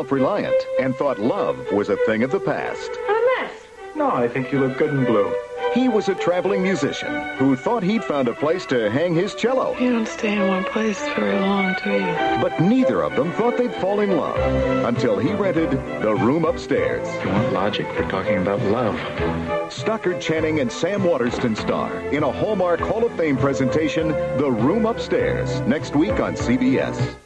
self-reliant and thought love was a thing of the past. a mess. No, I think you look good in blue. He was a traveling musician who thought he'd found a place to hang his cello. You don't stay in one place very long, do you? But neither of them thought they'd fall in love until he rented the room upstairs. You want logic? for talking about love. Stockard Channing and Sam Waterston star in a Hallmark Hall of Fame presentation, The Room Upstairs, next week on CBS.